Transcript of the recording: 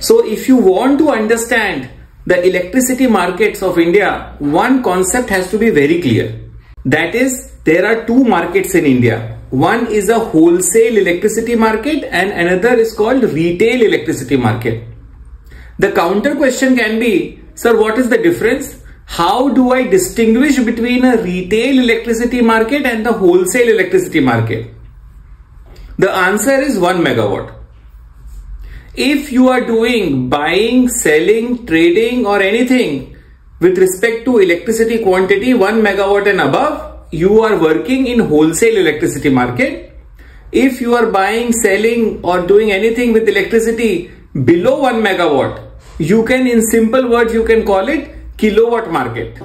So if you want to understand the electricity markets of India, one concept has to be very clear. That is, there are two markets in India. One is a wholesale electricity market and another is called retail electricity market. The counter question can be, sir, what is the difference? How do I distinguish between a retail electricity market and the wholesale electricity market? The answer is 1 megawatt. If you are doing buying, selling, trading or anything with respect to electricity quantity 1 megawatt and above, you are working in wholesale electricity market. If you are buying, selling or doing anything with electricity below 1 megawatt, you can in simple words you can call it kilowatt market